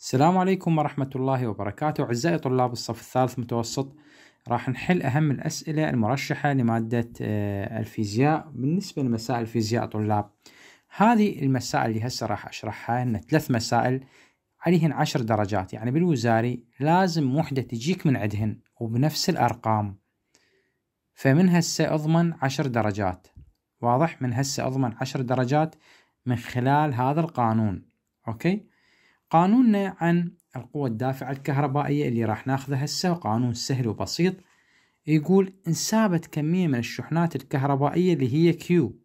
السلام عليكم ورحمة الله وبركاته. أعزائي طلاب الصف الثالث متوسط راح نحل أهم الأسئلة المرشحة لمادة آه، الفيزياء بالنسبة لمسائل الفيزياء طلاب. هذه المسائل اللي هسه راح أشرحها إن ثلاث مسائل عليهن عشر درجات. يعني بالوزاري لازم وحدة تجيك من عندهن وبنفس الأرقام. فمن هسه أضمن عشر درجات. واضح؟ من هسه أضمن عشر درجات من خلال هذا القانون. okay؟ قانوننا عن القوة الدافعة الكهربائية اللي راح ناخذه هسه قانون سهل وبسيط. يقول إن ثابت كمية من الشحنات الكهربائية اللي هي Q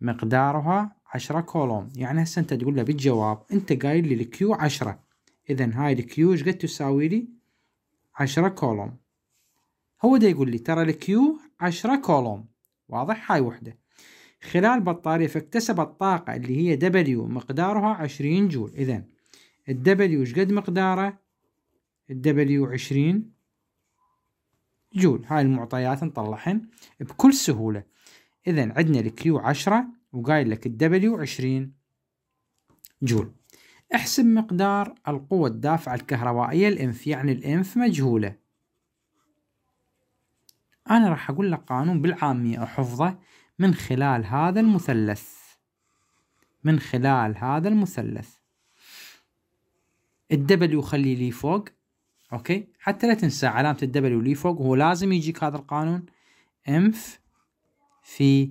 مقدارها عشرة كولوم. يعني هسه انت تقول له بالجواب انت قايل لي ال Q عشرة. اذا هاي ال Q إيش قد تساوي لي؟ عشرة كولوم. هو ده يقول لي ترى ال Q عشرة كولوم. واضح؟ هاي وحدة. خلال بطارية فاكتسبت طاقة اللي هي W مقدارها عشرين جول. اذا ال W إيش قد مقداره؟ ال W عشرين. جول هاي المعطيات نطلعهن بكل سهولة. إذا عندنا ال Q عشرة وقايل لك ال W عشرين. جول. احسب مقدار القوة الدافعة الكهربائية ال emf يعني ال emf مجهولة. أنا راح أقول لك قانون بالعامية أحفظه من خلال هذا المثلث. من خلال هذا المثلث. ال W خلي لي فوق okay؟ حتى لا تنسى علامة ال W لي فوق وهو لازم يجيك هذا القانون emf في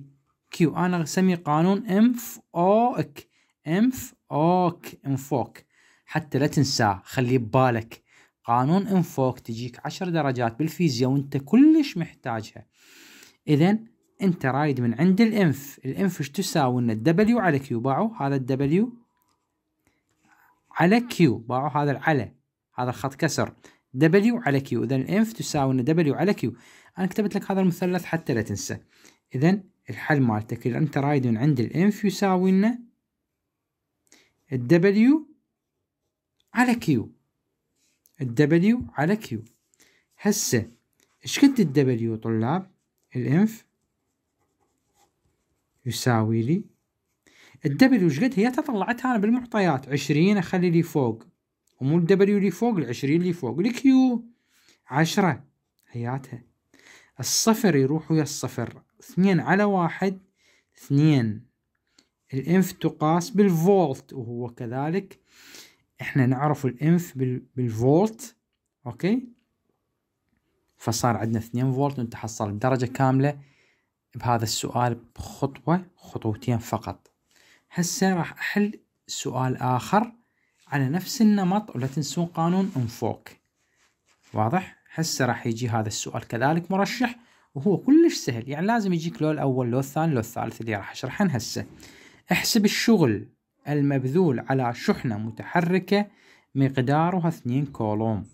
Q أنا أسميه قانون انفوك انفوك انفوك حتى لا تنساه خليه ببالك. قانون انفوك تجيك عشر درجات بالفيزياء وأنت كلش محتاجها. اذا أنت رايد من عند ال emf. ال emf إيش تساوي؟ إن الدبليو على كيو باعوا هذا الدبليو على كيو باعوا هذا العلى هذا الخط كسر. W على Q اذا ال emf تساوي لنا W على Q أنا كتبت لك هذا المثلث حتى لا تنسى. اذا الحل مالتك أنت رايد عند ال emf يساوي لنا الدبليو على كيو الدبليو على كيو هسه إيش قد ال W طلاب؟ الإنف يساوي لي الدبليو إيش قد هي؟ طلعتها أنا بالمعطيات. عشرين أخلي لي فوق. ومو ال W اللي فوق العشرين اللي فوق. ال Q عشرة. هياتها. الصفر يروح ويا الصفر. اثنين على واحد. اثنين. ال emf تقاس بالفولت. وهو كذلك. إحنا نعرف ال emf بالفولت. okay؟ فصار عندنا اثنين فولت وانت حصل الدرجة كاملة. بهذا السؤال بخطوة خطوتين فقط. هسه راح أحل سؤال آخر على نفس النمط ولا تنسون قانون انفوك. واضح؟ هسه راح يجي هذا السؤال كذلك مرشح وهو كلش سهل. يعني لازم يجيك لو الأول لو الثاني لو الثالث اللي راح أشرحهن هسه. احسب الشغل المبذول على شحنة متحركة مقدارها 2 كولوم.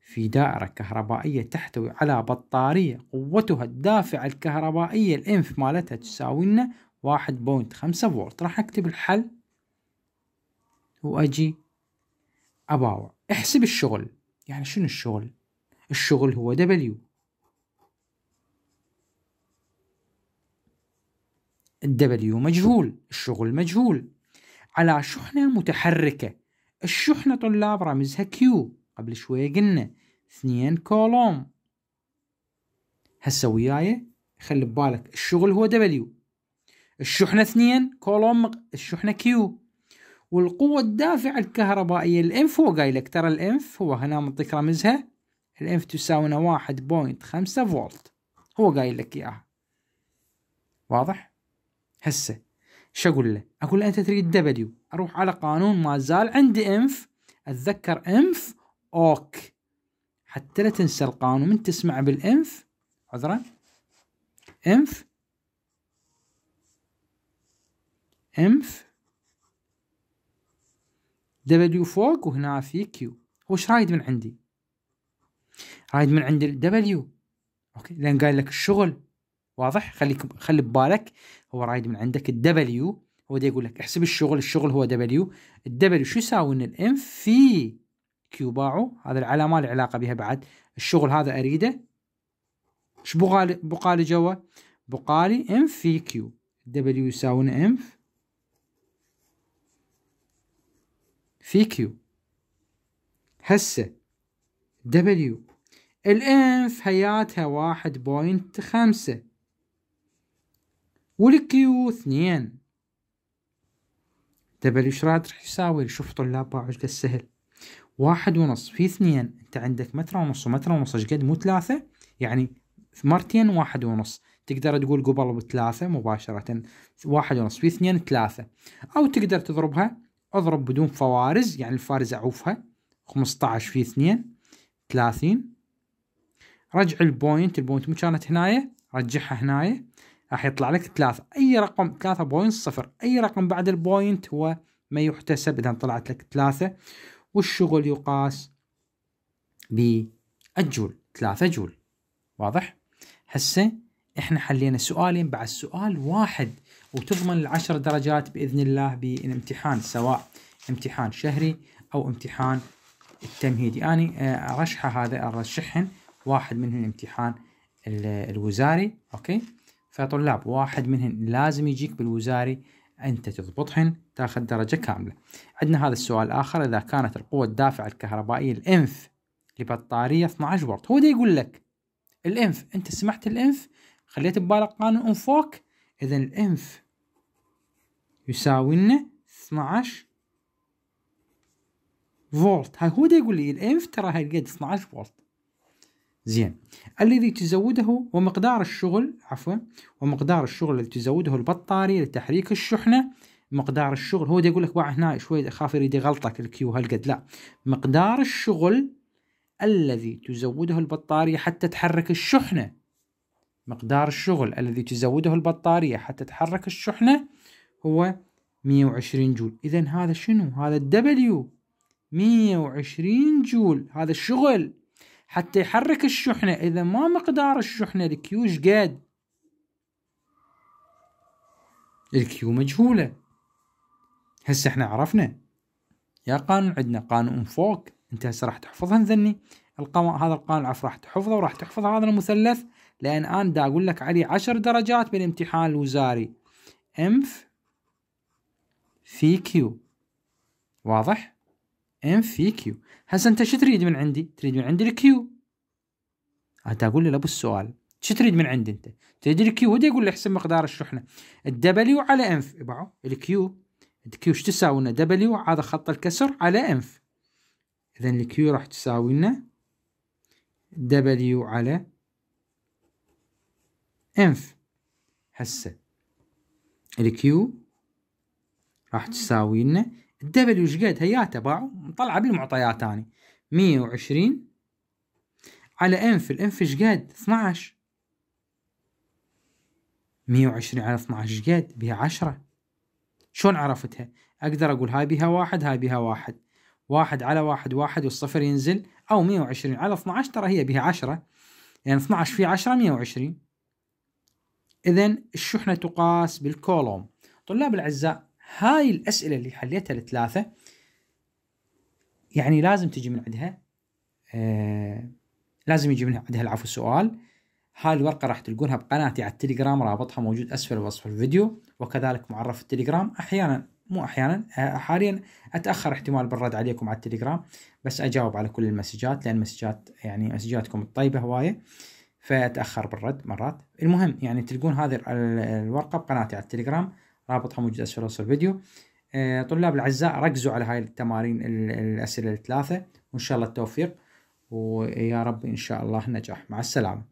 في دائرة كهربائية تحتوي على بطارية قوتها الدافعة الكهربائية ال emf مالتها تساوي لنا واحد point خمسة فولت. راح أكتب الحل وأجي اباوع احسب الشغل. يعني شنو الشغل؟ الشغل هو W ال W مجهول الشغل مجهول. على شحنة متحركة. الشحنة طلاب رمزها Q قبل شوية قلنا. اثنين كولوم. هسه وياي خلي ببالك. الشغل هو W الشحنة اثنين كولوم الشحنة Q. والقوة الدافعة الكهربائية ال emf هو قايل لك ترى ال emf هو هنا منطيك رمزها. ال emf تساوي واحد point خمسة فولت. هو قايل لك إياها. واضح؟ هسه شو أقول له؟ أقول له أنت تريد W أروح على قانون ما زال عندي emf. أتذكر انفوك. حتى لا تنسى القانون من تسمع بال emf. عذرا. emf أنف. دبليو فوق وهنا في Q إيش رايد من عندي؟ رايد من عندي الدبليو أوكي لأن قايل لك الشغل. واضح؟ خليك خلي ببالك. هو رايد من عندك ال W هو دا يقول لك احسب الشغل. الشغل هو W ال W شو يساوي لنا ال emf في Q باعو هذا العلامه له علاقة بها بعد. الشغل هذا أريده. إيش بقالي بقالي جوا؟ بقالي emf في Q W يساوي emf في Q. هسه W. ال emf هياتها واحد point خمسة. وال Q اثنين. W إيش راح يساوي شوف طلاب باعوا قد سهل. واحد ونص في اثنين. أنت عندك متر ونص ومتر ونص إيش قد؟ مو ثلاثة. يعني مرتين واحد ونص. تقدر تقول قبل بثلاثة مباشرة. واحد ونص في اثنين ثلاثة. أو تقدر تضربها أضرب بدون فوارز يعني الفارز أعوفها. 15 في اثنين 30 رجع ال point ال point مو كانت هنايا؟ رجعها هنايا. راح يطلع لك ثلاثة. أي رقم؟ ثلاثة point صفر. أي رقم بعد ال point هو ما يحتسب إذا طلعت لك ثلاثة. والشغل يقاس بالجول ثلاثة جول. واضح؟ هسه إحنا حلينا سؤالين بعد سؤال واحد. وتضمن العشر درجات بإذن الله بالامتحان سواء امتحان شهري أو امتحان التمهيدي. يعني أرشحه هذا أرشحهن واحد منهن امتحان الوزاري okay؟ فطلاب واحد منهن لازم يجيك بالوزاري أنت تضبطهن تاخذ درجة كاملة. عندنا هذا السؤال الآخر إذا كانت القوة الدافعة الكهربائية الإنف لبطارية 12 فولت هو ده يقول لك؟ الإنف أنت سمعت الإنف خليت ببالك قانون أنفوك إذا الإنف يساوي لنا 12 فولت. هاي هو ده يقول لي الإنف ترى هاي قد 12 فولت. زين. الذي تزوده ومقدار الشغل عفوا ومقدار الشغل الذي تزوده البطارية لتحريك الشحنة مقدار الشغل هو يقول لك هنا شوي أخاف يريد يغلطك ال Q هالقد لا. مقدار الشغل الذي تزوده البطارية حتى تحرك الشحنة مقدار الشغل الذي تزوده البطارية حتى تحرك الشحنة هو 120 جول. إذا هذا شنو؟ هذا ال W 120 جول. هذا الشغل حتى يحرك الشحنة. إذا ما مقدار الشحنة ال Q قد؟ ال Q مجهولة. هسه إحنا عرفنا. يا قانون عندنا قانون فوق. أنت هسه راح تحفظها ذني القانون هذا القانون العفو راح تحفظه وراح تحفظ هذا المثلث. لأن أنا دا أقول لك عليه عشر درجات بالامتحان الوزاري. emf في Q. واضح؟ emf في Q. هسه أنت شو تريد من عندي؟ تريد من عندي ال Q. أنت أقول له لابو السؤال. شو تريد من عندي أنت؟ تريد ال Q؟ ودي يقول لي احسب مقدار الشحنة. الدبليو على إنف. باعوا ال Q. الكيو إيش تساوي لنا دبليو. هذا خط الكسر على emf. اذا الكيو راح تساوي لنا دبليو على إنف. هسه. ال Q راح تساوي لنا ال W إيش قد؟ هياته باعوا مطلعة بالمعطيات اني 120 على emf. ال emf إيش قد؟ 12 120 على 12 قد؟ بها 10 شلون عرفتها؟ أقدر أقول هاي بها واحد هاي بها واحد. واحد على واحد واحد والصفر ينزل. أو 120 على 12 ترى هي بها 10 يعني 12 في 10 120 اذا الشحنة تقاس بالكولوم. طلاب الأعزاء هاي الأسئلة اللي حليتها الثلاثة يعني لازم تجي من عندها آه لازم يجي منها عندها العفو سؤال هاي الورقة راح تلقونها بقناتي على التليجرام رابطها موجود أسفل وصف الفيديو وكذلك معرف التليجرام. أحيانا مو أحيانا آه، حاليا أتأخر احتمال بالرد عليكم على التليجرام بس أجاوب على كل المسجات لأن مسجات يعني مسجاتكم الطيبة هواية. فاتاخر بالرد مرات. المهم يعني تلقون هذه الورقة بقناتي على التليجرام رابطها موجود اسفل وصف الفيديو. آه، طلاب الأعزاء ركزوا على هاي التمارين الأسئلة الثلاثة وإن شاء الله التوفيق ويا رب إن شاء الله نجاح. مع السلامة.